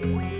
Wee!